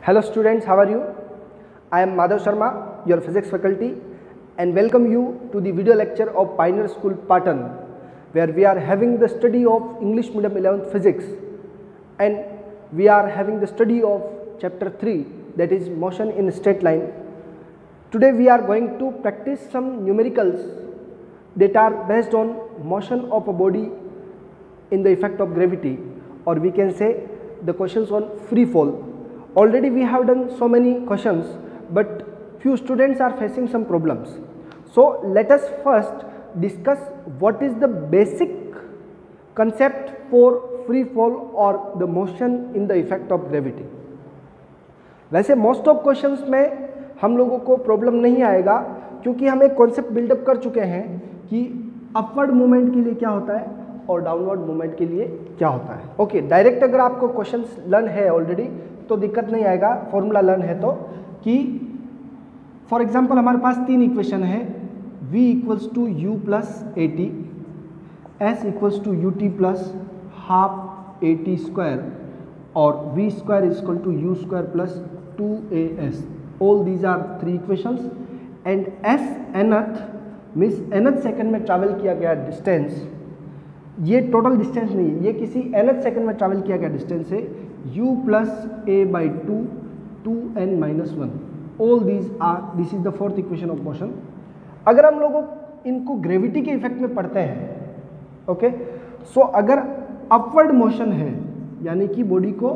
Hello students, how are you? I am Madhav Sharma, your physics faculty and welcome you to the video lecture of Pioneer School Patan where we are having the study of English medium 11th physics and we are having the study of chapter 3 that is motion in straight line. Today we are going to practice some numericals that are based on motion of a body in the effect of gravity or we can say the questions on free fall. Already we have done so many questions but few students are facing some problems. So let us first discuss what is the basic concept for free fall or the motion in the effect of gravity. वैसे most of questions में हम लोगों को problem नहीं आएगा क्योंकि हम एक कॉन्सेप्ट बिल्डअप कर चुके हैं कि अपवर्ड मूवमेंट के लिए क्या होता है और डाउनवर्ड मूवमेंट के लिए क्या होता है ओके okay, डायरेक्ट अगर आपको क्वेश्चन लर्न है ऑलरेडी तो दिक्कत नहीं आएगा फॉर्मूला लर्न है तो कि फॉर एग्ज़ाम्पल हमारे पास तीन इक्वेशन है, v equals to u plus a t s equals to u t plus half a t square और v square is equal to u square plus two a s all these are three equations and s nth means nth second में travel किया गया distance ये total distance नहीं है, ये किसी nth second में ट्रैवल किया गया डिस्टेंस है u a by two two n minus one all these are this is the fourth equation of motion अगर हम लोगों इनको ग्रेविटी के इफ़ेक्ट में पढ़ते हैं ओके सो अगर अपवर्ड मोशन है, यानी कि बॉडी को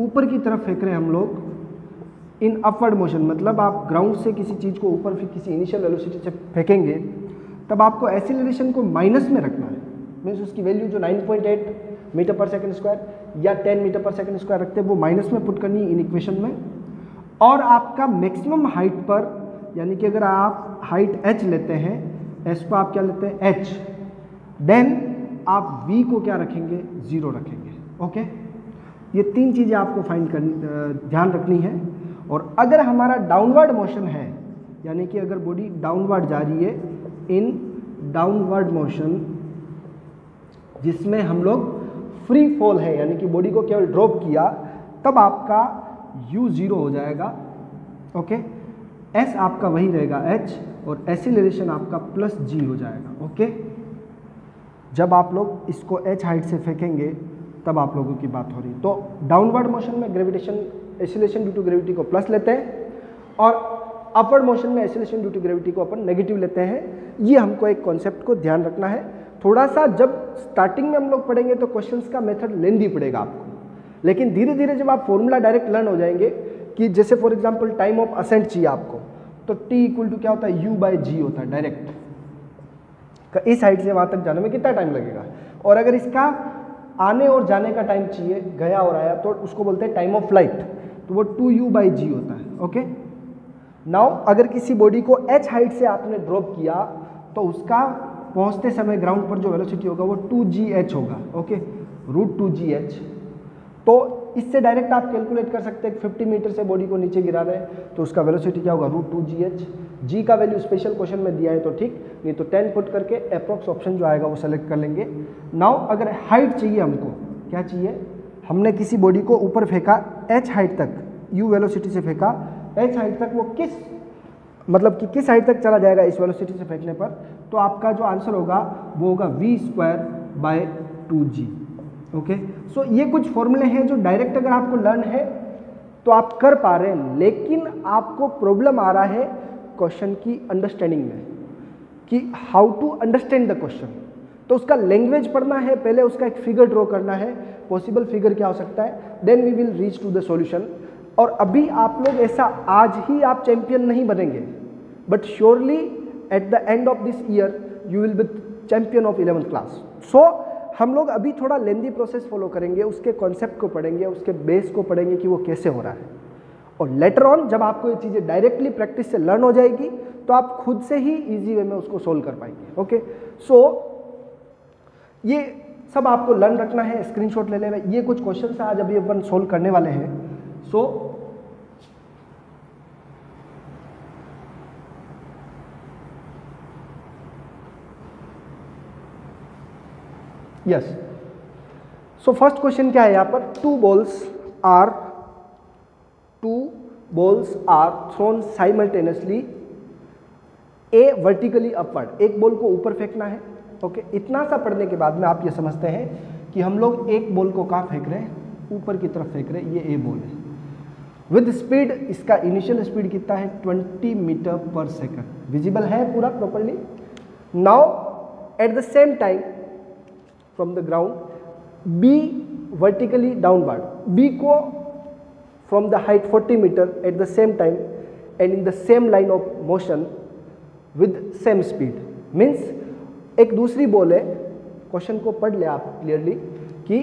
ऊपर की तरफ़ फेंक रहे हैं हम लोग इन अपवर्ड मोशन मतलब आप ग्राउंड से किसी चीज़ को ऊपर किसी इनिशियल वेलोसिटी से फेंकेंगे, तब आपको एसिलेशन को माइनस में रखना है। मीन्स उसकी वैल्यू जो 9.8 मीटर पर सेकंड स्क्वायर या 10 मीटर पर सेकंड स्क्वायर रखते हैं, वो माइनस में पुट करनी है इन इक्वेशन में। और आपका मैक्सिमम हाइट पर, यानी कि अगर आप हाइट h लेते हैं, s को आप क्या लेते हैं? h देन आप v को क्या रखेंगे? ज़ीरो रखेंगे ओके ये तीन चीज़ें आपको फाइंड करनी ध्यान रखनी है। और अगर हमारा डाउनवर्ड मोशन है, यानी कि अगर बॉडी डाउनवर्ड जा रही है इन डाउनवर्ड मोशन जिसमें हम लोग फ्री फॉल है, यानी कि बॉडी को केवल ड्रॉप किया, तब आपका u ज़ीरो हो जाएगा ओके s आपका वही रहेगा, h, और एसिलेशन आपका प्लस जी हो जाएगा ओके जब आप लोग इसको h हाइट से फेंकेंगे, तब आप लोगों की बात हो रही तो डाउनवर्ड मोशन में gravitation acceleration due to gravity को प्लस लेते हैं, और अपवर्ड मोशन में एसिलेशन ड्यू टू ग्रेविटी को अपन नेगेटिव लेते हैं। ये हमको एक कॉन्सेप्ट को ध्यान रखना है। थोड़ा सा जब स्टार्टिंग में हम लोग पढ़ेंगे तो क्वेश्चंस का मेथड लेंदी पड़ेगा आपको। लेकिन धीरे धीरे जब आप फॉर्मूला डायरेक्ट लर्न हो जाएँगे कि जैसे for example time of ascent चाहिए आपको तो टी इक्वल टू क्या होता है? यू बाई जी होता है डायरेक्ट इस हाइट से वहाँ तक जाने में कितना टाइम लगेगा? और अगर इसका आने और जाने का टाइम चाहिए, गया और आया तो उसको बोलते हैं टाइम ऑफ़ फ़्लाइट तो वो टू यू बाई जी होता है ओके नाउ अगर किसी बॉडी को एच हाइट से आपने ड्रॉप किया तो उसका पहुँचते समय ग्राउंड पर जो वेलोसिटी होगा वो टू जी एच होगा okay root two g h तो इससे डायरेक्ट आप कैलकुलेट कर सकते हैं 50 मीटर से बॉडी को नीचे गिरा रहे हैं तो उसका वेलोसिटी क्या होगा? Root two g h g का वैल्यू स्पेशल क्वेश्चन में दिया है तो ठीक, नहीं तो 10 पुट करके अप्रोक्स ऑप्शन जो आएगा वो सेलेक्ट कर लेंगे। नाउ अगर हाइट चाहिए हमको, क्या चाहिए? हमने किसी बॉडी को ऊपर फेंका एच हाइट तक यू वेलोसिटी से फेंका एच हाइट तक वो किस मतलब कि किस हाइट तक चला जाएगा इस वेलोसिटी से फेंकने पर? तो आपका जो आंसर होगा, वो होगा v square by two g okay so ये कुछ फॉर्मूले हैं जो डायरेक्ट अगर आपको लर्न है तो आप कर पा रहे हैं, लेकिन आपको प्रॉब्लम आ रहा है क्वेश्चन की अंडरस्टैंडिंग में, कि how to understand the question तो उसका लैंग्वेज पढ़ना है, पहले उसका एक फिगर ड्रॉ करना है पॉसिबल फिगर क्या हो सकता है then we will reach to the solution और अभी आप लोग ऐसा आज ही आप चैंपियन नहीं बनेंगे but surely at the end of this year you will be champion of eleventh class so हम लोग अभी थोड़ा लेंदी प्रोसेस फॉलो करेंगे उसके कॉन्सेप्ट को पढ़ेंगे उसके बेस को पढ़ेंगे कि वो कैसे हो रहा है। और लेटर ऑन जब आपको ये चीज़ें डायरेक्टली प्रैक्टिस से लर्न हो जाएगी तो आप खुद से ही इजी वे में उसको सोल्व कर पाएँगे ओके सो so, ये सब आपको लर्न रखना है स्क्रीनशॉट ले लेना ये कुछ क्वेश्चन आज अभी अपन सोल्व करने वाले हैं। So so, yes so first question क्या है यहाँ पर? Two balls are two balls are thrown simultaneously a vertically upward एक बॉल को ऊपर फेंकना है ओके okay, इतना सा पढ़ने के बाद में आप ये समझते हैं कि हम लोग एक बॉल को कहाँ फेंक रहे हैं? ऊपर की तरफ़ फेंक रहे हैं। ये ए बॉल है। विद स्पीड इसका इनिशियल स्पीड कितना है? 20 मीटर पर सेकंड। विजिबल है पूरा properly now at the same time from the ground b vertically downward b को from the height 40 meter at the same time and in the same line of motion with same speed means एक दूसरी ball है question को पढ़ ले आप clearly कि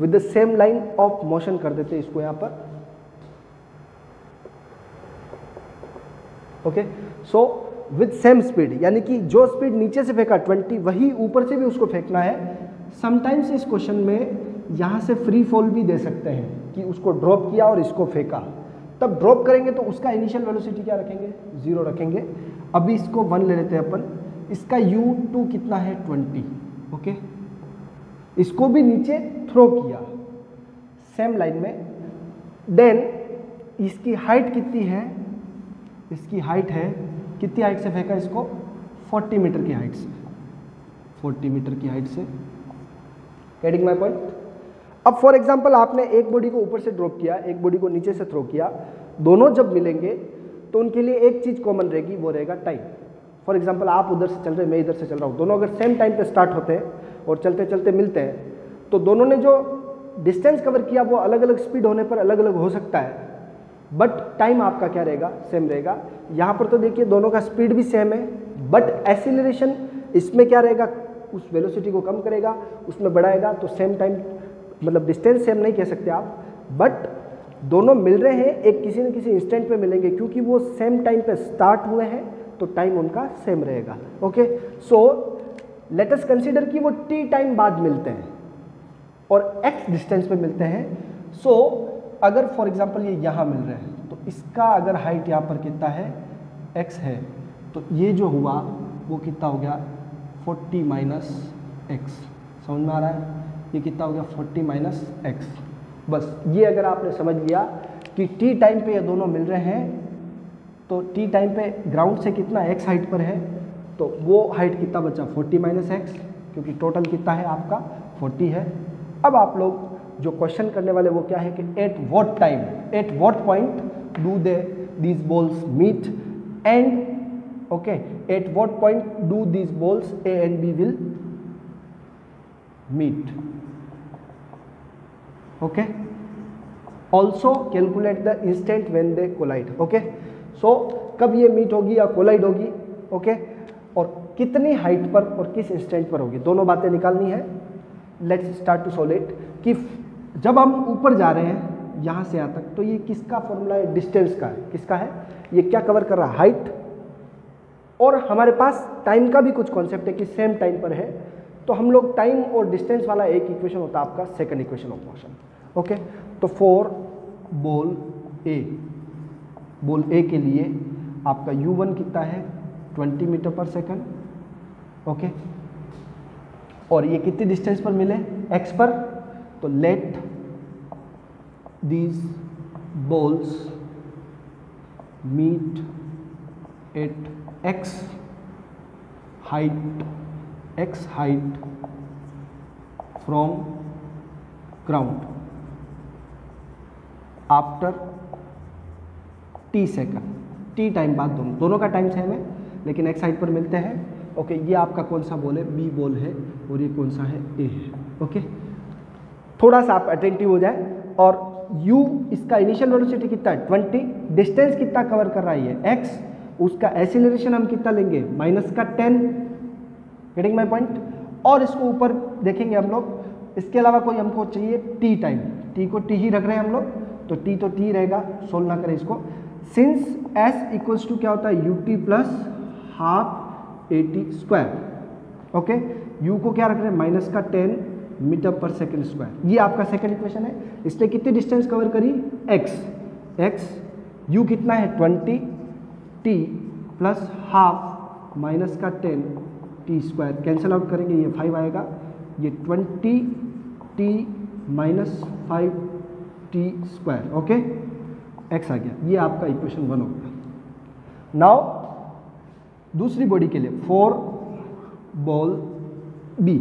with the same line of motion कर देते इसको यहाँ पर। Okay so with same speed यानी कि जो स्पीड नीचे से फेंका 20 वही ऊपर से भी उसको फेंकना है। समटाइम्स इस क्वेश्चन में यहाँ से फ्री फॉल भी दे सकते हैं कि उसको ड्रॉप किया और इसको फेंका। तब ड्रॉप करेंगे तो उसका इनिशियल वेलोसिटी क्या रखेंगे? ज़ीरो रखेंगे। अभी इसको वन ले लेते हैं अपन। इसका यू टू कितना है? ट्वेंटी ओके इसको भी नीचे थ्रो किया। सेम लाइन में। देन इसकी हाइट कितनी है? इसकी हाइट है, कितनी हाइट से फेंका इसको? 40 मीटर की हाइट से। 40 मीटर की हाइट से। गेटिंग माई पॉइंट अब फॉर एग्ज़ाम्पल आपने एक बॉडी को ऊपर से ड्रॉप किया, एक बॉडी को नीचे से थ्रो किया, दोनों जब मिलेंगे तो उनके लिए एक चीज़ कॉमन रहेगी, वो रहेगा टाइम फॉर एग्ज़ाम्पल आप उधर से चल रहे मैं इधर से चल रहा हूँ, दोनों अगर सेम टाइम पे स्टार्ट होते हैं और चलते चलते मिलते हैं तो दोनों ने जो डिस्टेंस कवर किया, वो अलग अलग स्पीड होने पर अलग अलग हो सकता है. बट टाइम आपका क्या रहेगा? सेम रहेगा. यहाँ पर तो देखिए, दोनों का स्पीड भी सेम है बट एसिलेशन इसमें क्या रहेगा? उस वेलोसिटी को कम करेगा उसमें बढ़ाएगा तो सेम टाइम मतलब डिस्टेंस सेम नहीं कह सकते आप बट दोनों मिल रहे हैं एक किसी न किसी इंस्टेंट पे मिलेंगे क्योंकि वो सेम टाइम पे स्टार्ट हुए हैं तो टाइम उनका सेम रहेगा ओके सो लेटस कंसीडर कि वो टी टाइम बाद मिलते हैं और एक्स डिस्टेंस पे मिलते हैं सो so, अगर फॉर एग्जांपल ये यहाँ मिल रहे हैं तो इसका अगर हाइट यहाँ पर कितना है एक्स है तो ये जो हुआ वो कितना हो गया 40 माइनस एक्स। समझ में आ रहा है? ये कितना हो गया? 40 माइनस एक्स। बस, ये अगर आपने समझ लिया कि टी टाइम पे ये दोनों मिल रहे हैं तो टी टाइम पे ग्राउंड से कितना एक्स हाइट पर है? तो वो हाइट कितना बचा? 40 माइनस एक्स, क्योंकि टोटल कितना है आपका? 40 है। अब आप लोग जो क्वेश्चन करने वाले, वो क्या है कि at what time at what point do they these balls meet and okay at what point do these balls a and b will meet okay also calculate the instant when they collide okay so कब ये meet होगी या collide होगी? Okay okay? और कितनी height पर और किस इंस्टेंट पर होगी? दोनों बातें निकालनी है। लेट्स स्टार्ट टू सोलेट कि जब हम ऊपर जा रहे हैं, यहाँ से यहाँ तक तो ये किसका फॉर्मूला है? डिस्टेंस का है। किसका है? ये क्या कवर कर रहा है? हाइट और हमारे पास टाइम का भी कुछ कॉन्सेप्ट है कि सेम टाइम पर है तो हम लोग टाइम और डिस्टेंस वाला एक इक्वेशन होता है आपका second equation of motion okay तो फोर बोल ए बोल ए के लिए आपका यू वन कितना है? 20 मीटर पर सेकंड ओके और ये कितनी डिस्टेंस पर मिले? एक्स पर. तो let these balls meet at x height x height from ground after t second t time बाद दोनों दोनों का टाइम सेम है, लेकिन x हाइट पर मिलते हैं। ओके ये आपका कौन सा बॉल है? बी बॉल है, और ये कौन सा है? ए है। ओके थोड़ा सा आप अटेंटिव हो जाए, और u इसका इनिशियल वेलोसिटी कितना है? 20 डिस्टेंस कितना कवर कर रहा है ये? X उसका एसिलेशन हम कितना लेंगे? माइनस का 10 गेटिंग माय पॉइंट और इसको ऊपर देखेंगे हम लोग। इसके अलावा कोई हमको चाहिए टी टाइम टी को टी ही रख रहे हैं हम लोग। तो टी तो टी रहेगा सोल्व ना करें इसको। सिंस एस इक्वल्स टू क्या होता है? U t plus half a t square okay u को क्या रख रहे हैं? माइनस का टेन मीटर पर सेकेंड स्क्वायर ये आपका सेकेंड इक्वेशन है। इसने कितनी डिस्टेंस कवर करी? एक्स एक्स यू कितना है? 20 t प्लस हाफ़ माइनस का ten t square. Cancel out करेंगे, ये 5 आएगा। ये twenty t minus five t square, okay? X आ गया। ये आपका इक्वेशन वन हो गया। नाउ दूसरी बॉडी के लिए फोर बॉल बी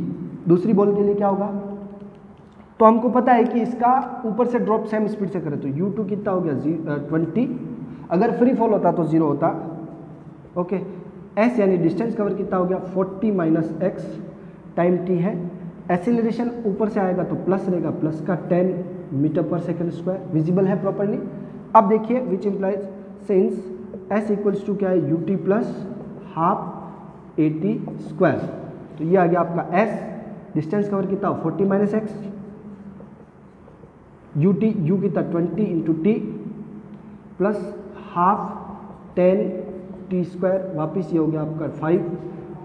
दूसरी बॉल के लिए क्या होगा? तो हमको पता है कि इसका ऊपर से ड्रॉप सेम स्पीड से करें तो यू टू कितना हो गया? जी ट्वेंटी अगर फ्री फॉल होता तो ज़ीरो होता। ओके एस यानी डिस्टेंस कवर कितना हो गया? Forty minus x time t है। एसिलेशन ऊपर से आएगा तो प्लस रहेगा। प्लस का टेन मीटर पर सेकेंड स्क्वायर विजिबल है प्रॉपरली अब देखिए which implies since s equals to क्या है? U t plus half a t square तो ये आ गया आपका एस डिस्टेंस कवर कितना forty minus x u t u कितना? Twenty into t plus half ten t square वापिस ये हो गया आपका फाइव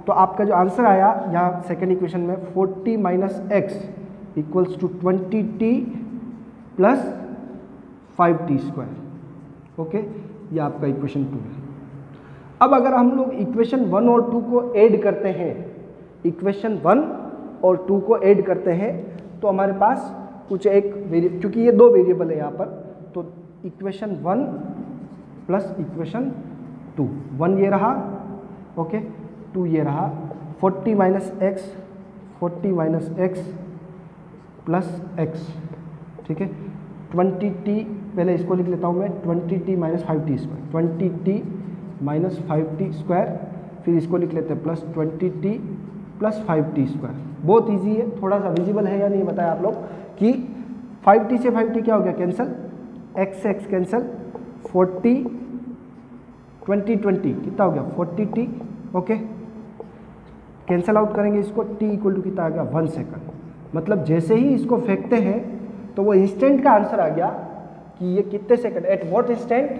तो आपका जो आंसर आया, यहाँ सेकेंड इक्वेशन में forty minus x equals to twenty t plus five t square okay ये आपका इक्वेशन टू है. अब अगर हम लोग इक्वेशन वन और टू को ऐड करते हैं इक्वेशन वन और टू को ऐड करते हैं तो हमारे पास कुछ एक वेरिए क्योंकि ये दो वेरिएबल है यहाँ पर तो equation one plus equation two one ये रहा ओके टू ये रहा. Forty minus x forty minus x plus x ठीक है? ट्वेंटी टी पहले इसको लिख लेता हूँ मैं twenty t minus five t square twenty t minus five t square फिर इसको लिख लेते हैं plus twenty t plus five t square बहुत ईजी है, थोड़ा सा विजिबल है या नहीं बताया आप लोग कि फाइव टी से फाइव टी क्या हो गया? Cancel x x cancel forty, twenty twenty, कितना हो गया? Forty t, okay? Cancel out करेंगे इसको, टी इक्वल टू कितना आ गया? One second. मतलब जैसे ही इसको फेंकते हैं तो वो इंस्टेंट का आंसर आ गया कि ये कितने सेकंड, एट वॉट इंस्टेंट?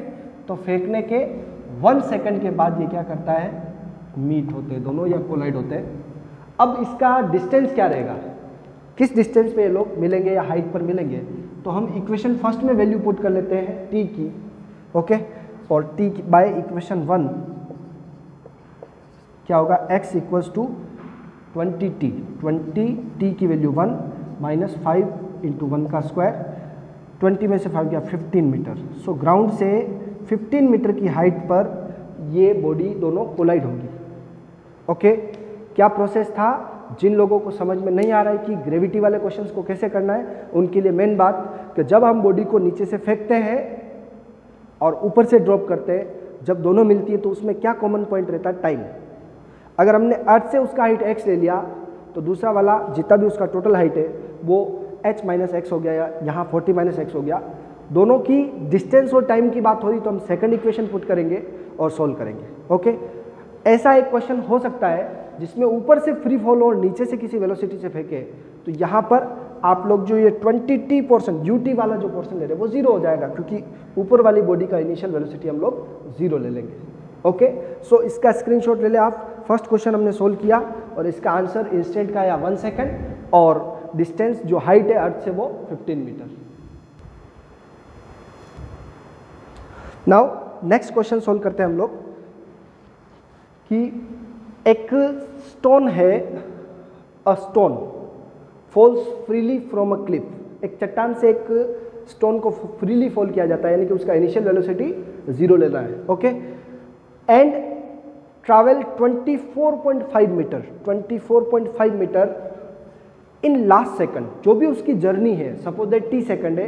तो फेंकने के वन सेकंड के बाद ये क्या करता है? मीट होते हैं दोनों या कोलाइड होते हैं। अब इसका डिस्टेंस क्या रहेगा? किस डिस्टेंस पे ये लोग मिलेंगे या हाइट पर मिलेंगे? तो हम इक्वेशन फ़र्स्ट में वैल्यू पुट कर लेते हैं टी की। ओके? और टी बाय इक्वेशन वन क्या होगा? x equals to twenty t twenty t की value one minus five into one का स्क्वायर ट्वेंटी में से फाइव गया फिफ्टीन मीटर सो ग्राउंड से फिफ्टीन मीटर की हाइट पर ये बॉडी दोनों कोलाइड होगी। ओके? क्या प्रोसेस था? जिन लोगों को समझ में नहीं आ रहा है कि ग्रेविटी वाले क्वेश्चंस को कैसे करना है, उनके लिए मेन बात कि जब हम बॉडी को नीचे से फेंकते हैं और ऊपर से ड्रॉप करते हैं। जब दोनों मिलती है तो उसमें क्या कॉमन पॉइंट रहता है? टाइम अगर हमने अर्थ से उसका हाइट एक्स ले लिया तो दूसरा वाला जितना भी उसका टोटल हाइट है, वो एच माइनस एक्स हो गया या यहाँ फोर्टी माइनस एक्स हो गया। दोनों की डिस्टेंस और टाइम की बात हो रही तो हम सेकंड इक्वेशन पुट करेंगे और सॉल्व करेंगे। ओके ऐसा एक क्वेश्चन हो सकता है, जिसमें ऊपर से फ्री फॉल और नीचे से किसी वेलोसिटी से फेंके। तो यहाँ पर आप लोग जो ये 20 टी पोर्सन यू टी वाला जो पोर्सन ले रहे हैं वो ज़ीरो हो जाएगा क्योंकि ऊपर वाली बॉडी का इनिशियल वेलोसिटी हम लोग ज़ीरो ले लेंगे। ओके सो so, इसका स्क्रीनशॉट ले ले आप। फ़र्स्ट क्वेश्चन हमने सोल्व किया और इसका आंसर इंस्टेंट का या वन सेकेंड और डिस्टेंस जो हाइट है अर्थ से वो 15 meter now next question solve करते हैं हम लोग कि एक स्टोन है a stone falls freely from a cliff एक चट्टान से एक स्टोन को फ्रीली फॉल किया जाता है, यानी कि उसका इनिशियल वेलोसिटी ज़ीरो लेना है okay and travel 24.5 meter 24.5 meter in last second जो भी उसकी जर्नी है सपोज़ दैट टी सेकंड है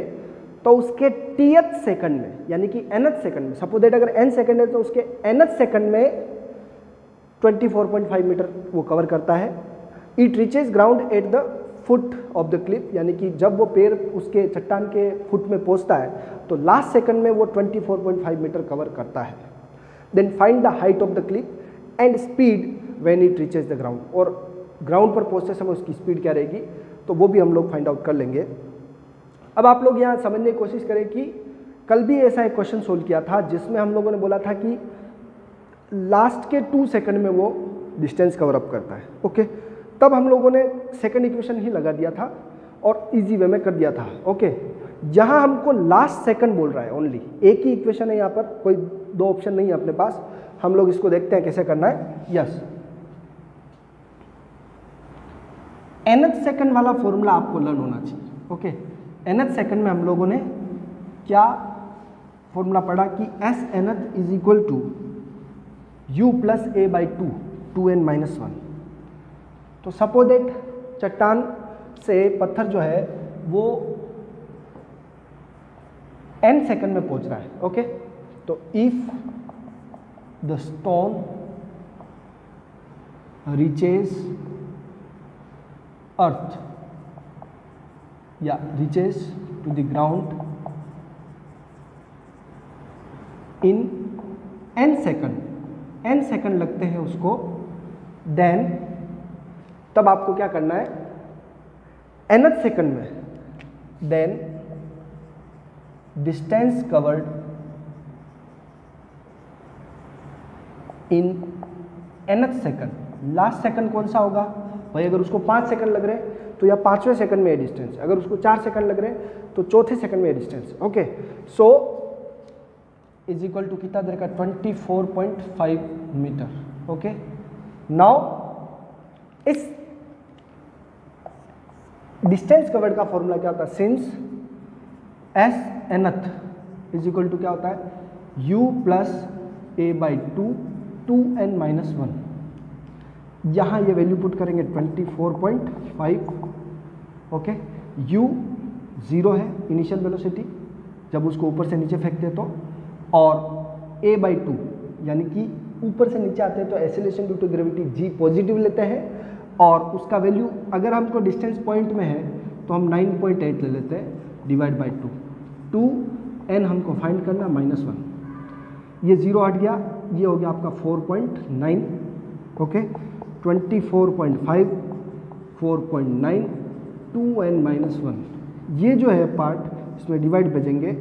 तो उसके टीएथ सेकंड में, यानी कि एनथ सेकंड में सपोज़ दैट अगर एन सेकंड है तो उसके एनथ सेकंड में 24.5 मीटर वो कवर करता है. It reaches ground at the foot of the cliff यानी कि जब वो पैर उसके चट्टान के फुट में पहुँचता है तो लास्ट सेकंड में वो 24.5 मीटर कवर करता है। Then find the height of the cliff and speed when it reaches the ground और ग्राउंड पर पहुँचते समय उसकी स्पीड क्या रहेगी तो वो भी हम लोग फाइंड आउट कर लेंगे। अब आप लोग यहाँ समझने की कोशिश करें कि कल भी ऐसा एक क्वेश्चन सोल्व किया था, जिसमें हम लोगों ने बोला था कि लास्ट के टू सेकंड में वो डिस्टेंस कवर अप करता है। ओके तब हम लोगों ने सेकंड इक्वेशन ही लगा दिया था और इजी वे में कर दिया था ओके यहाँ हमको लास्ट सेकंड बोल रहा है ओनली एक ही इक्वेशन है यहाँ पर, कोई दो ऑप्शन नहीं है अपने पास। हम लोग इसको देखते हैं कैसे करना है। यस एनथ सेकंड वाला फॉर्मूला आपको लर्न होना चाहिए ओके एनथ सेकंड में हम लोगों ने क्या फॉर्मूला पढ़ा कि s nth is equal to u plus a by two two n minus one तो सपोज़ दैट चट्टान से पत्थर जो है, वो एन सेकंड में पहुँच रहा है ओके तो if the stone reaches earth या reaches to the ground in n second n second लगते हैं उसको देन तब आपको क्या करना है? एनथ सेकंड में then distance covered in nth second last second कौन सा होगा? भाई, अगर उसको पाँच सेकंड लग रहे तो या पाँचवें सेकंड में डिस्टेंस अगर उसको चार सेकंड लग रहे तो चौथे सेकंड में distance okay so is equal to कितना देर का? 24.5 मीटर ओके नाउ इस डिस्टेंस कवर्ड का फॉर्मूला क्या होता है? Since s nth is equal to क्या होता है? U plus a by two two n minus one यहाँ ये वैल्यू पुट करेंगे 24.5 ओके यू ज़ीरो है इनिशियल वेलोसिटी जब उसको ऊपर से नीचे फेंकते तो और ए बाई टू यानी कि ऊपर से नीचे आते हैं तो acceleration due to gravity g positive लेते हैं और उसका वैल्यू अगर हमको डिस्टेंस पॉइंट में है तो हम 9.8 ले लेते हैं divide by two two n हमको फाइंड करना माइनस वन ये ज़ीरो हट गया, ये हो गया आपका 4.9 okay 24.5 4.9 two n minus one ये जो है पार्ट इसमें डिवाइड बचेंगे.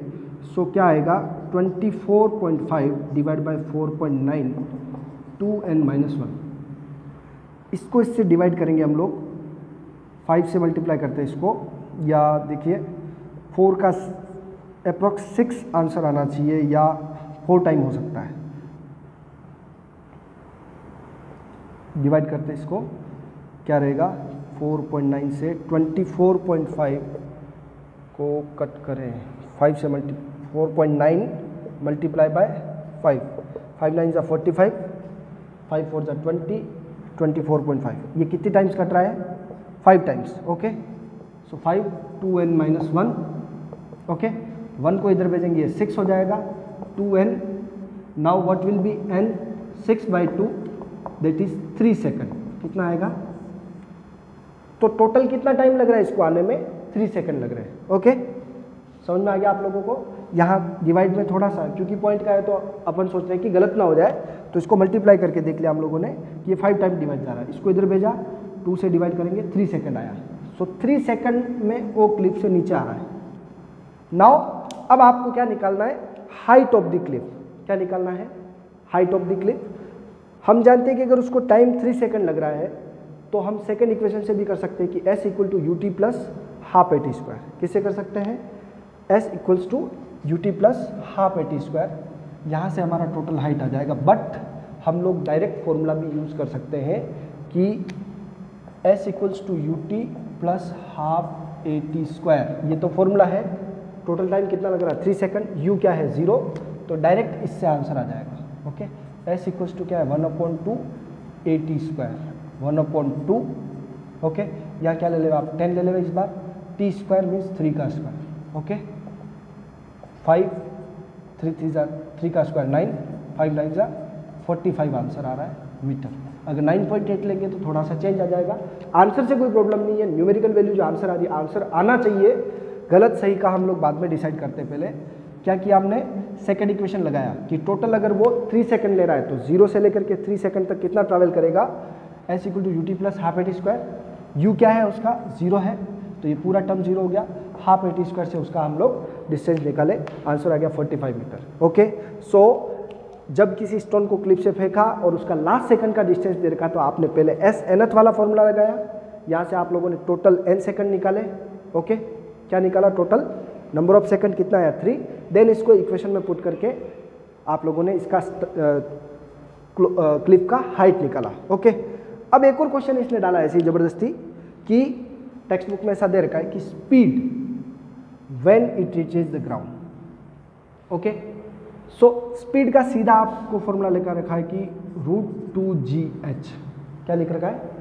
सो क्या आएगा? 24.5 divide by 4.9 two n minus one इसको इससे डिवाइड करेंगे हम लोग। फाइव से मल्टीप्लाई करते हैं इसको। या देखिए फोर का अप्रोक्स सिक्स आंसर आना चाहिए या फोर टाइम हो सकता है। डिवाइड करते हैं इसको। क्या रहेगा? 4.9 से 24.5 को कट करें। 5 से multi 4.9 multiply by 5 five nine ज़ा फोर्टी फाइव फाइव फोर ज़ा twenty twenty four point five ये कितने टाइम्स कट रहा है? Five times okay so five two n minus one okay one को इधर भेजेंगे सिक्स हो जाएगा। Two n now what will be n six by two that is three second कितना आएगा? तो टोटल कितना टाइम लग रहा है इसको आने में? थ्री सेकेंड लग रहे हैं ओके समझ में आ गया आप लोगों को? यहाँ डिवाइड में थोड़ा सा, क्योंकि पॉइंट का है तो अपन सोच रहे हैं कि गलत ना हो जाए तो इसको मल्टीप्लाई करके देख लिया हम लोगों ने कि ये फाइव टाइम डिवाइड जा रहा है। इसको इधर भेजा टू से डिवाइड करेंगे थ्री सेकंड आया। सो थ्री सेकंड में वो क्लिप से नीचे आ रहा है। नाउ अब आपको क्या निकालना है? हाइट ऑफ़ द क्लिप क्या निकालना है? हाइट ऑफ़ द क्लिप हम जानते हैं कि अगर उसको टाइम थ्री सेकेंड लग रहा है तो हम सेकेंड इक्वेशन से भी कर सकते हैं कि s equal to u t plus half a t square किससे कर सकते हैं? S equals to u t plus half a t square यहाँ से हमारा टोटल हाइट आ जाएगा। बट हम लोग डायरेक्ट फॉर्मूला भी यूज़ कर सकते हैं कि s equals to u t plus half a t square ये तो फॉर्मूला है। टोटल टाइम कितना लग रहा है? थ्री सेकंड यू क्या है? ज़ीरो तो डायरेक्ट इससे आंसर आ जाएगा। ओके एस इक्वल्स टू क्या है? One upon two a t square one upon two okay यहाँ क्या ले लेगा आप? टेन ले लेगा इस बार। टी स्क्वायर मीन्स थ्री का square okay five three three ज़ा थ्री का स्क्वायर नाइन फाइव नाइन ज़ा फोर्टी फाइव आंसर आ रहा है मीटर अगर नाइन पॉइंट एट लेंगे तो थोड़ा सा चेंज आ जाएगा. आंसर से कोई प्रॉब्लम नहीं है न्यूमेरिकल वैल्यू जो आंसर आ रही है आंसर आना चाहिए. गलत सही का हम लोग बाद में डिसाइड करते पहले. क्या किया हमने? सेकंड इक्वेशन लगाया कि टोटल अगर वो थ्री सेकंड ले रहा है तो ज़ीरो से लेकर के थ्री सेकंड तक कितना ट्रैवल करेगा? S equal to u t plus half a t square u क्या है उसका? ज़ीरो है. तो ये पूरा टर्म ज़ीरो हो गया. हाफ़ एटी स्क्वायर से उसका हम लोग डिस्टेंस निकाले आंसर आ गया 45 मीटर ओके सो जब किसी स्टोन को क्लिप से फेंका और उसका लास्ट सेकंड का डिस्टेंस दे रखा तो आपने पहले एस एनथ वाला फॉर्मूला लगाया। यहाँ से आप लोगों ने टोटल एन सेकंड निकाले। ओके क्या निकाला टोटल नंबर ऑफ़ सेकंड कितना आया थ्री देन इसको इक्वेशन में पुट करके आप लोगों ने इसका क्लिप का हाइट निकाला। ओके अब एक और क्वेश्चन इसने डाला ऐसी ज़बरदस्ती कि टेक्स्ट बुक में ऐसा दे रखा है कि speed when it reaches the ground okay so speed का सीधा आपको फॉर्मूला लेकर रखा है कि रूट टू जी एच क्या लिख रखा है?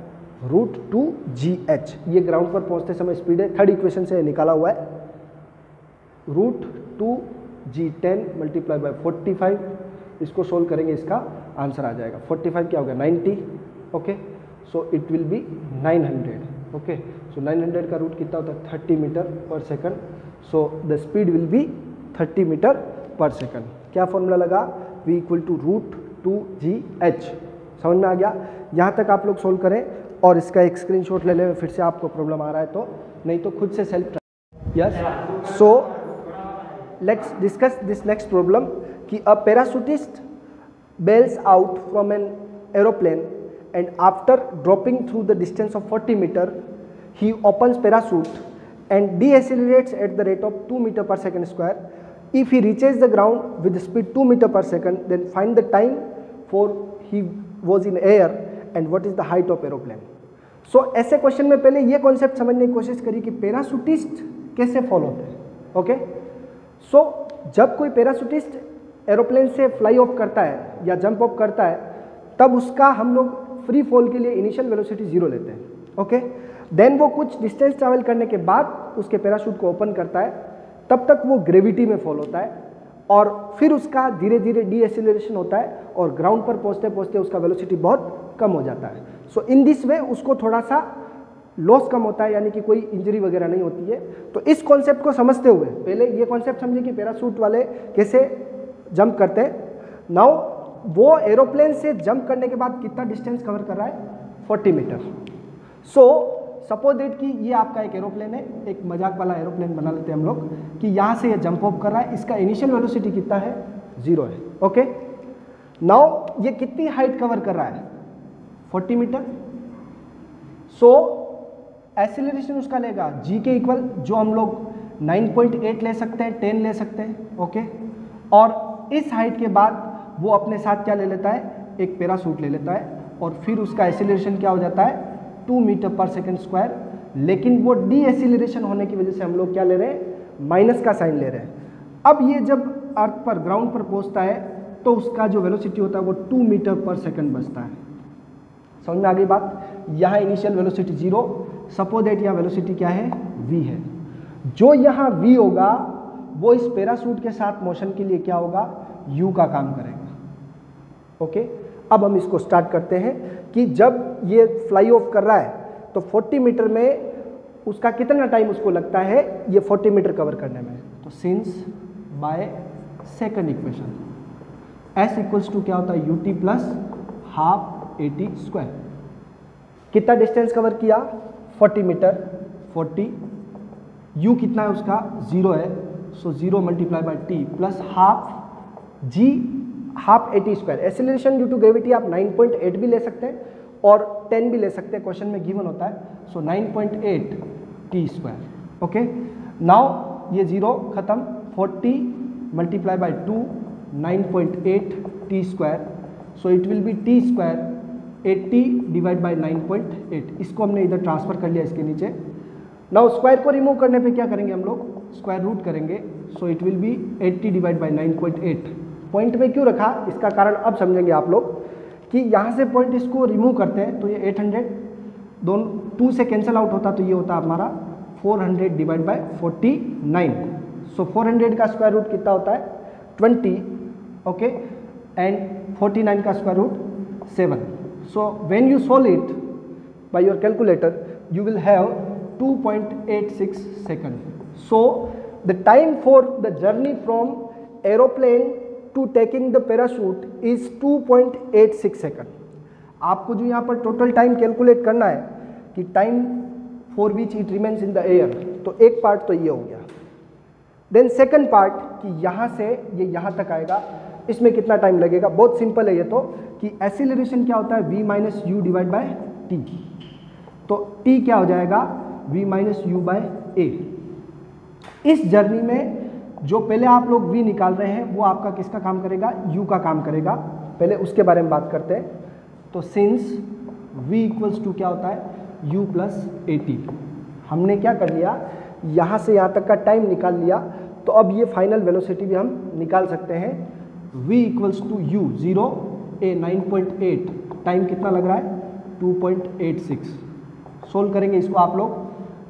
रूट टू जी एच ये ग्राउंड पर पहुँचते समय स्पीड है। थर्ड इक्वेशन से निकाला हुआ है। Root two g ten multiply by forty five इसको सोल्व करेंगे, इसका आंसर आ जाएगा। फोर्टी फाइव क्या हो गया? Ninety okay so it will be nine hundred okay so nine hundred का रूट कितना होता है? Thirty metre per second so the speed will be thirty metre per second क्या फॉर्मूला लगा? V equal to root two g h समझ में आ गया? यहाँ तक आप लोग सोल्व करें और इसका एक स्क्रीनशॉट ले लें, फिर से आपको प्रॉब्लम आ रहा है तो। नहीं तो खुद से self yes so let's discuss this next problem कि a parachutist bails out from an aeroplane and after dropping through the distance of 40 metre he opens parachute and deaccelerates at the rate of 2 meter per second square if he reaches the ground with the speed 2 meter per second then find the time for he was in air and what is the height of aeroplane so, ऐसे question में पहले ये concept समझने की कोशिश करी कि parachutist कैसे फॉलो होते हैं ओके सो जब कोई पैराशूटिस्ट एरोप्लेन से फ्लाई ऑफ़ करता है या जंप ऑफ़ करता है तब उसका हम लोग फ्री फॉल के लिए इनिशियल वेलोसिटी ज़ीरो लेते हैं ओके देन वो कुछ डिस्टेंस ट्रैवल करने के बाद उसके पैराशूट को ओपन करता है। तब तक वो ग्रेविटी में फॉल होता है और फिर उसका धीरे धीरे डी एसिलेशन होता है और ग्राउंड पर पहुँचते पहुँचते उसका वेलोसिटी बहुत कम हो जाता है। सो इन दिस वे उसको थोड़ा सा लॉस कम होता है, यानी कि कोई इंजरी वगैरह नहीं होती है। तो इस कॉन्सेप्ट को समझते हुए, पहले ये कॉन्सेप्ट समझे कि पैरासूट वाले कैसे जंप करते हैं। नाउ वो एरोप्लेन से जंप करने के बाद कितना डिस्टेंस कवर कर रहा है? 40 मीटर सो सपोज़ डेट कि ये आपका एक एरोप्लेन है, एक मज़ाक वाला एरोप्लेन बना लेते हैं हम लोग कि यहाँ से ये जंप ऑफ़ कर रहा है, इसका इनिशियल वेलोसिटी कितना है? ज़ीरो है ओके नाउ ये कितनी हाइट कवर कर रहा है? 40 मीटर सो एसिलेशन उसका लेगा जी के इक्वल जो हम लोग 9.8 ले सकते हैं 10 ले सकते हैं ओके और इस हाइट के बाद वो अपने साथ क्या ले लेता है? एक पैरासूट ले लेता है और फिर उसका एसिलेशन क्या हो जाता है? Two metre per second square लेकिन वो डी एसिलेशन होने की वजह से हम लोग क्या ले रहे हैं? माइनस का साइन ले रहे हैं। अब ये जब अर्थ पर ग्राउंड पर पहुँचता है तो उसका जो वेलोसिटी होता है वो टू मीटर पर सेकंड बचता है। समझ में आ गई बात? यहाँ initial velocity zero suppose that यहाँ वेलोसिटी क्या है? वी है। जो यहाँ वी होगा, वो इस पैरासूट के साथ मोशन के लिए क्या होगा? यू का काम करेगा। ओके अब हम इसको स्टार्ट करते हैं कि जब ये फ्लाई ऑफ़ कर रहा है तो 40 मीटर में उसका कितना टाइम उसको लगता है ये 40 मीटर कवर करने में? तो since by second equation s equals to क्या होता है? U t plus half a t square कितना डिस्टेंस कवर किया? 40 मीटर 40 यू कितना है उसका? ज़ीरो है. So zero multiply by t plus half g half a t square acceleration due to gravity आप 9.8 भी ले सकते हैं और 10 भी ले सकते हैं क्वेश्चन में गिवन होता है। So so 9.8 t square okay now ये ज़ीरो खत्म 40 multiply by two 9.8 t square so it will be t square 80 divide by 9.8 इसको हमने इधर ट्रांसफ़र कर लिया इसके नीचे। नाउ स्क्वायर को रिमूव करने पे क्या करेंगे हम लोग? स्क्वायर रूट करेंगे। So it will be 80 divide by 9.8 point में क्यों रखा? इसका कारण अब समझेंगे आप लोग कि यहाँ से पॉइंट इसको रिमूव करते हैं तो ये 800 दोनों टू से कैंसिल आउट होता तो ये होता हमारा 400 डिवाइड बाय 49 सो 400 का स्क्वायर रूट कितना होता है? 20 ओके एंड 49 का square root 7 so when you solve it by your calculator, you will have 2.86 second so, the time for the journey from aeroplane to taking the parachute is 2.86 second. आपको जो यहाँ पर total time calculate करना है कि time for which it remains in the air तो एक part तो ये हो गया। देन सेकंड पार्ट कि यहाँ से ये यहाँ तक आएगा, इसमें कितना टाइम लगेगा? बहुत सिंपल है ये तो कि एसिलरेशन क्या होता है? V minus u divide by t तो t क्या हो जाएगा? V minus u by a इस जर्नी में जो पहले आप लोग वी निकाल रहे हैं, वो आपका किसका काम करेगा? यू का काम करेगा। पहले उसके बारे में बात करते हैं। तो सिंस वी इक्वल्स टू क्या होता है? यू प्लस ए टी हमने क्या कर लिया? यहाँ से यहाँ तक का टाइम निकाल लिया। तो अब ये फाइनल वेलोसिटी भी हम निकाल सकते हैं। V equals to u zero a nine point eight time कितना लग रहा है? Two point eight six solve करेंगे इसको आप लोग।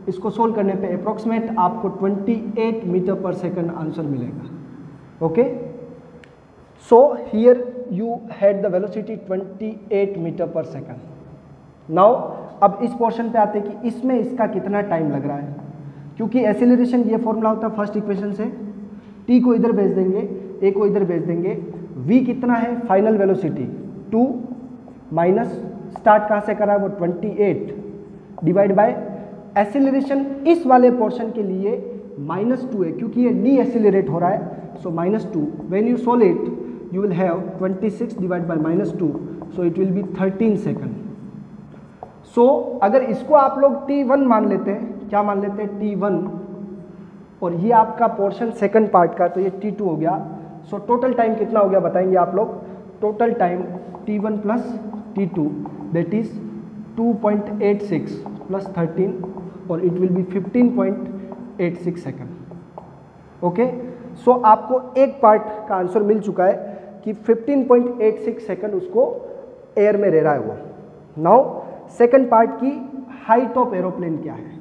इसको सोल्व करने पे अप्रोक्सीमेट आपको 28 मीटर पर सेकंड आंसर मिलेगा। Okay so here you had the velocity 28 metre per second now अब इस पोर्शन पे आते हैं कि इसमें इसका कितना टाइम लग रहा है। क्योंकि एसिलेशन ये फॉर्मूला होता है फ़र्स्ट इक्वेशन से। टी को इधर भेज देंगे ए को इधर भेज देंगे। वी कितना है? Final velocity two minus start कहाँ से करा है? वो 28 डिवाइड बाय एसिलेशन इस वाले पोर्शन के लिए माइनस टू है, क्योंकि ये डी एसिलेट हो रहा है so minus two when you solve it you will have 26 divide by minus two so it will be 13 second so अगर इसको आप लोग टी वन मान लेते हैं, क्या मान लेते हैं? टी वन और ये आपका पोर्शन सेकंड पार्ट का तो ये टी टू हो गया. सो टोटल टाइम कितना हो गया बताएँगे आप लोग? Total time t one plus t two that is 2.86 plus 13 और it will be 15.86 second okay so आपको एक पार्ट का आंसर मिल चुका है कि 15.86 सेकंड उसको एयर में रह रहा है वो। नाउ सेकंड पार्ट की हाइट ऑफ़ एरोप्लेन क्या है?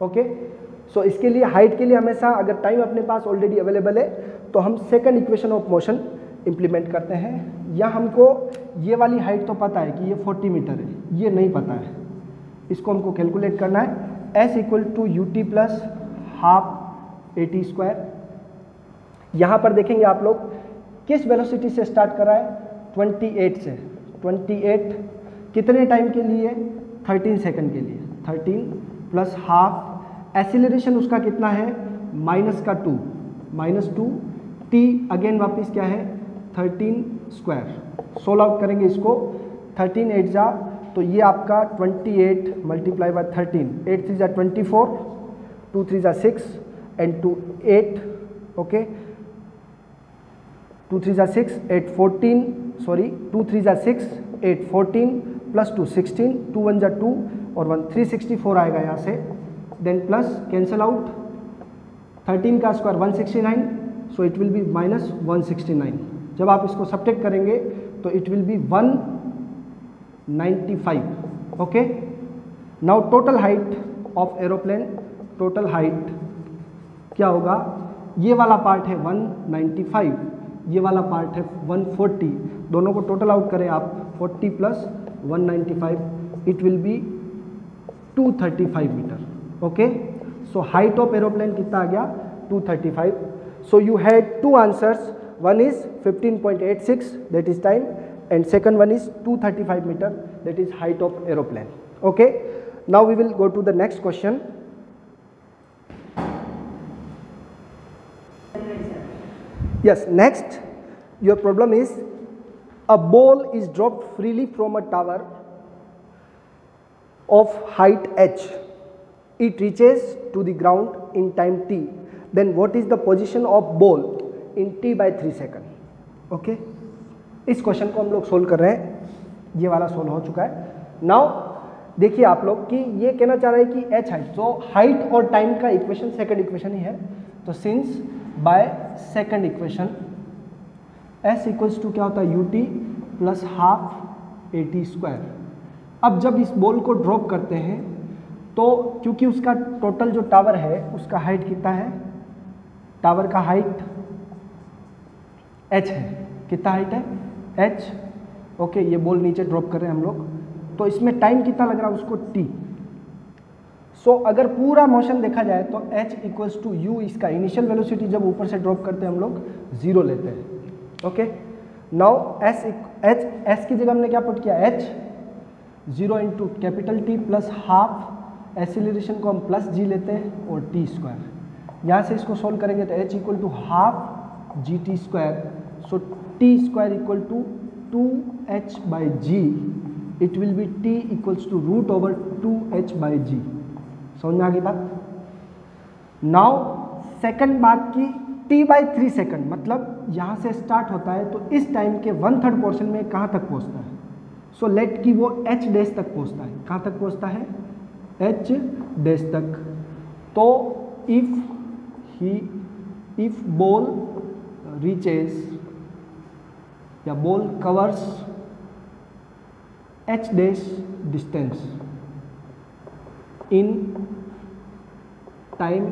ओके सो so, इसके लिए हाइट के लिए हमेशा अगर टाइम अपने पास ऑलरेडी अवेलेबल है तो हम second equation of motion implement करते हैं। या हमको ये वाली हाइट तो पता है कि ये 40 मीटर है ये नहीं पता है। इसको हमको कैलकुलेट करना है। S equal to u t plus half a t square यहाँ पर देखेंगे आप लोग, किस वेलोसिटी से स्टार्ट कर रहा है 28 से। 28 कितने टाइम के लिए? 13 सेकंड के लिए। 13 प्लस हाफ़ एसिलेशन उसका कितना है? माइनस का two minus two t again वापस क्या है? 13 स्क्वायर सोल आउट करेंगे इसको। 13 एट जा तो ये आपका 28 eight multiply by 13 eight three जा 24 टू थ्री जा six and two eight okay two three जा six eight fourteen sorry two three जा six eight fourteen plus two sixteen two one जा टू और वन थ्री सिक्सटी फोर आएगा यहाँ से। Then plus cancel out thirteen का square one sixty nine so it will be minus one sixty nine जब आप इसको सब्टेक्ट करेंगे तो it will be one ninety five okay now total height of aeroplane total height क्या होगा? ये वाला पार्ट है 195 ये वाला पार्ट है 140 दोनों को टोटल आउट करें आप 40 plus 195 it will be 235 metre okay so height of aeroplane कितना आ गया? 235 so you had two answers one is 15.86 that is time. And second one is 235 meter that is height of aeroplane okay now we will go to the next question yes next your problem is a ball is dropped freely from a tower of height h. It reaches to the ground in time t. Then what is the position of ball in t by 3 second? Okay. इस question को हम लोग solve कर रहे हैं। ये वाला solve हो चुका है। नाउ देखिए आप लोग कि ये कहना चाह रहे हैं कि एच हाइट तो हाइट और टाइम का इक्वेशन सेकंड इक्वेशन ही है। तो since by second equation s equals to क्या होता है? U t plus half a t square अब जब इस बॉल को ड्रॉप करते हैं तो क्योंकि उसका टोटल जो टावर है, उसका हाइट कितना है? टावर का हाइट एच है। कितना हाइट है? एच ओके ये बॉल नीचे ड्रॉप कर रहे हैं हम लोग। तो इसमें टाइम कितना लग रहा है उसको टी सो so, अगर पूरा मोशन देखा जाए तो एच इक्वल्स टू यू इसका इनिशियल वेलोसिटी जब ऊपर से ड्रॉप करते हैं हम लोग ज़ीरो लेते हैं okay now s h s की जगह हमने क्या पुट किया? H zero into capital t plus half acceleration को हम प्लस जी लेते हैं और टी स्क्वायर यहाँ से इसको सोल्व करेंगे तो h equal to half g t square so t square equal to two h by g it will be t equals to root over two h by g समझ में आ गई बात? Now second बात की T by three second मतलब यहाँ से start होता है तो इस टाइम के वन थर्ड पोर्शन में कहाँ तक पहुँचता है? सो so, लेट की वो एच डेज़ तक पहुँचता है। कहाँ तक पहुँचता है? एच डेज़ तक। तो if he if ball reaches या ball covers h dash distance in time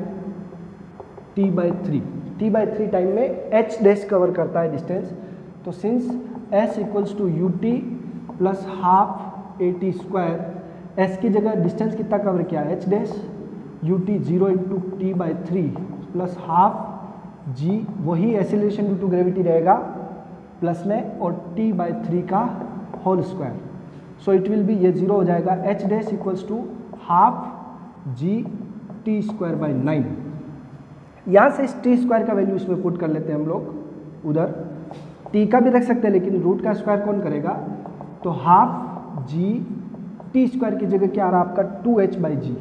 t by three t by three time में एच डैश कवर करता है डिस्टेंस तो since s equals to u t plus half a t square s की जगह distance कितना cover किया? H dash u t zero into t by three plus half g वही acceleration due to gravity रहेगा। Plus में और T by three का whole square so it will be ये ज़ीरो हो जाएगा. H dash equals to half g t square by nine यहाँ से इस टी स्क्वायर का वैल्यू इसमें पुट कर लेते हैं हम लोग. उधर. टी का भी रख सकते हैं, लेकिन रूट का स्क्वायर कौन करेगा? तो हाफ़ जी टी स्क्वायर की जगह क्या आ रहा है आपका? टू एच बाई जी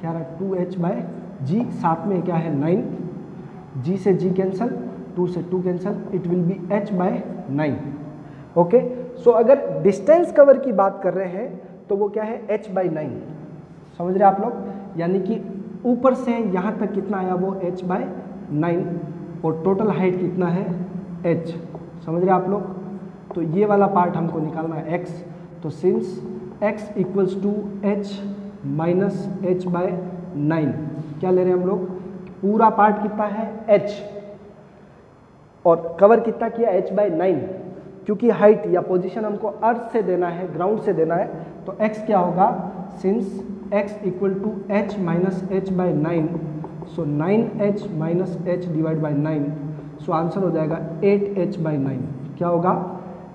क्या आ रहा है? टू एच बाई जी साथ में क्या है? नाइन जी से जी कैंसल टू से two cancel it will be h by nine okay so अगर डिस्टेंस कवर की बात कर रहे हैं तो वो क्या है? एच बाई नाइन समझ रहे आप लोग? यानी कि ऊपर से यहाँ तक कितना आया वो? एच बाय नाइन और टोटल हाइट कितना है? एच समझ रहे आप लोग? तो ये वाला पार्ट हमको निकालना है एक्स तो since x equals to h minus h by nine क्या ले रहे हैं हम लोग? पूरा पार्ट कितना है? एच और कवर कितना किया? एच बाई नाइन क्योंकि हाइट या पोजीशन हमको अर्थ से देना है ग्राउंड से देना है तो एक्स क्या होगा? Since x equal to h minus h by nine so nine h minus h divide by nine so answer हो जाएगा एट एच बाई नाइन क्या होगा?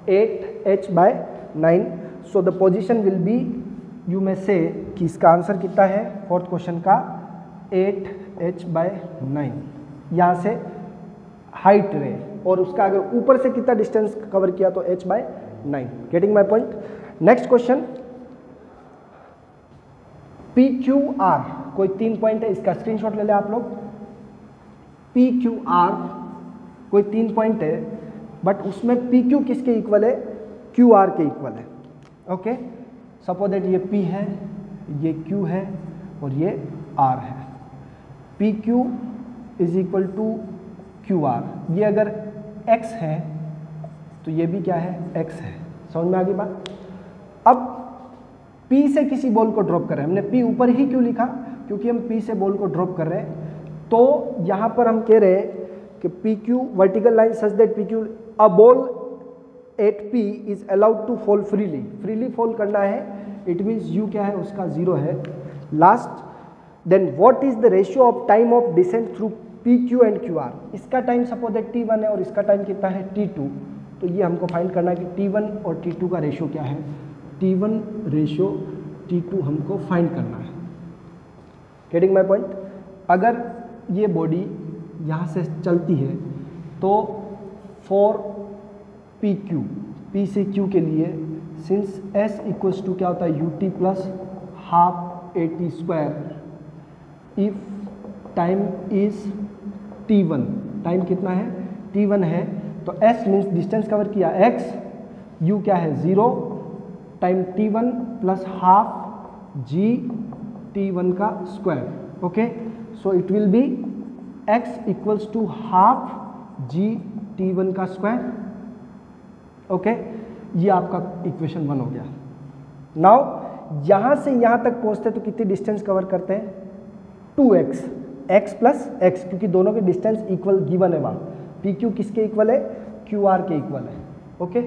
Eight h by nine so the position will be you में से कि इसका answer कितना है? फोर्थ क्वेश्चन का एट एच बाय नाइन यहाँ से हाइट रहे और उसका अगर ऊपर से कितना डिस्टेंस कवर किया तो h by nine getting my point next question P Q R कोई तीन पॉइंट है, इसका स्क्रीनशॉट ले लें आप लोग। पी क्यू आर कोई तीन पॉइंट है बट उसमें पी क्यू किसके इक्वल है? क्यू आर के इक्वल है। ओके सपोज़ दैट ये पी है, ये क्यू है, और ये आर है। P Q is equal to Q R ये अगर एक्स है तो ये भी क्या है? एक्स है। समझ में आ गई बात? अब P से किसी बॉल को ड्रॉप कर रहे हैं। हमने P ऊपर ही क्यों लिखा? क्योंकि हम P से बॉल को ड्रॉप कर रहे हैं। तो यहाँ पर हम कह रहे हैं कि P Q vertical line such that P Q a ball at P is allowed to fall freely freely fall करना है। इट मीन्स यू क्या है? उसका ज़ीरो है। Last then what is the ratio of time of descent through P Q and Q R इसका time suppose that t one है और इसका टाइम कितना है? टी टू तो ये हमको फाइंड करना है कि टी वन और टी टू का रेशियो क्या है? T one ratio T two हमको फाइंड करना है। गेटिंग माई पॉइंट अगर ये बॉडी यहाँ से चलती है तो फॉर पी क्यू पी से क्यू के लिए सिंस एस इक्वल्स टू क्या होता है? U T plus half A T square if time is T one time कितना है? टी वन है। तो एस मीन्स डिस्टेंस कवर किया। एक्स यू क्या है? Zero time T one plus half G T one का square okay so it will be X equals to half G T one का square okay ये आपका equation one हो गया। Now यहाँ से यहाँ तक पहुँचते तो कितनी डिस्टेंस कवर करते हैं? Two X X plus X क्योंकि दोनों के डिस्टेंस इक्वल गिवन है वहाँ। पी क्यू किसके इक्वल है? क्यू आर के इक्वल है। ओके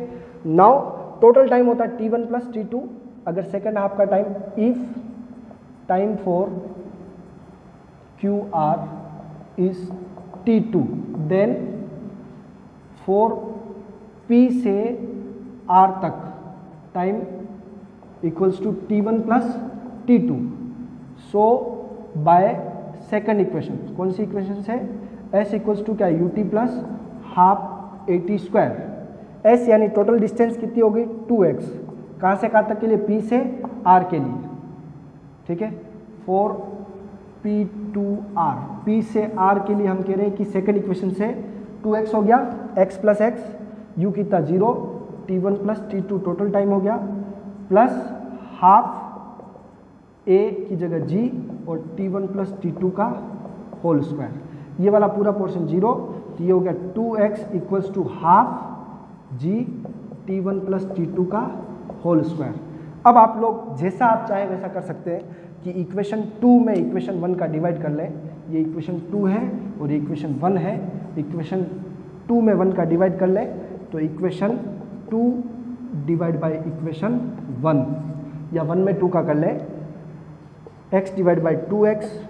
नाउ टोटल टाइम होता है T one plus T two अगर सेकेंड हाफ़ का time if time for Q R is T two then for P से आर तक time equals to T one plus T two so by second equation कौन सी equation से S equals to क्या? U T plus half A T square S यानी total distance कितनी होगी to x कहाँ से, कहाँ तक के लिए? पी से आर के लिए. ठीक है? For P to R P से आर के लिए हम कह रहे हैं कि सेकेंड इक्वेशन से टू एक्स हो गया. एक्स प्लस एक्स यू कितना? Zero T one plus T two total time हो गया. प्लस हाफ़ ए की जगह जी और T one plus T two का होल स्क्वायर ये वाला पूरा पोर्शन ज़ीरो तो ये हो गया two X equals to half G T one plus T two का होल स्क्वायर अब आप लोग जैसा आप चाहे वैसा कर सकते हैं कि इक्वेशन टू में इक्वेशन वन का डिवाइड कर लें। ये इक्वेशन टू है और इक्वेशन वन है। इक्वेशन टू में वन का डिवाइड कर लें तो equation two divide by equation one या वन में टू का कर लें X divide by two X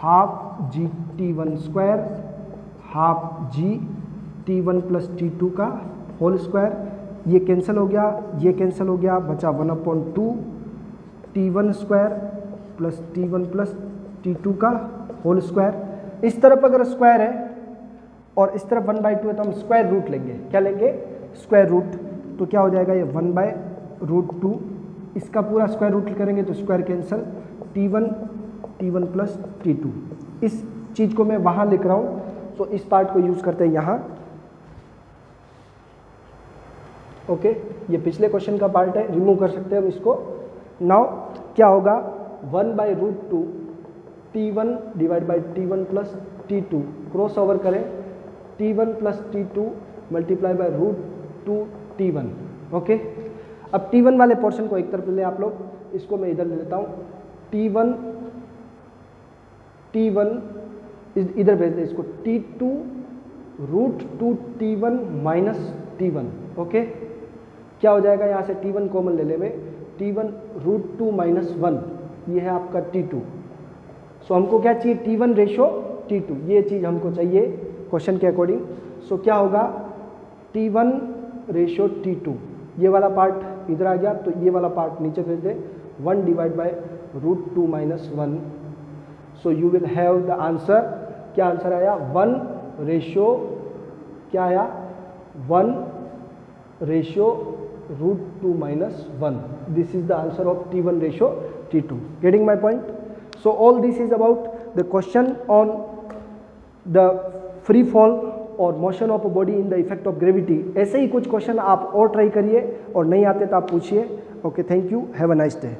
half G T one square half G T one plus T two का होल स्क्वायर ये कैंसिल हो गया, ये कैंसिल हो गया, बचा one upon two T one square plus T one plus T two का whole square इस तरफ़ अगर स्क्वायर है और इस तरफ़ वन बाई टू है तो हम स्क्वायर रूट लेंगे। क्या लेंगे? स्क्वायर रूट तो क्या हो जाएगा? ये वन बाय रूट टू इसका पूरा स्क्वायर रूट करेंगे तो square cancel T one T one plus T two इस चीज़ को मैं वहाँ लिख रहा हूँ। तो इस पार्ट को यूज़ करते हैं यहाँ। ओके ये पिछले क्वेश्चन का पार्ट है रिमूव कर सकते हैं हम इसको। नाउ क्या होगा? One by root two T one divide by T one plus T two cross over करें। T one plus T two multiply by root two T one okay अब टी वन वाले पोर्शन को एक तरफ़ ले आप लोग। इसको मैं इधर ले लेता हूँ। टी वन टी वन इधर भेज दे इसको T two root two T one minus T one okay क्या हो जाएगा यहाँ से टी वन कॉमन ले ले में T one root two minus one ये है आपका टी टू सो हमको क्या चाहिए? T one ratio T two ये चीज़ हमको चाहिए क्वेश्चन के अकॉर्डिंग सो क्या होगा? T one ratio T two ये वाला पार्ट इधर आ गया तो ये वाला पार्ट नीचे भेज दे। One divide by root two minus one so you will have the answer क्या आंसर आया? वन रेशो क्या आया? One ratio root 2 minus 1 this is the answer of t1 ratio t2 getting my point? So all this is about the question on the free fall और motion of a body in the effect of gravity ऐसे ही कुछ question आप और try करिए और नहीं आते तो आप पूछिए. Okay thank you have a nice day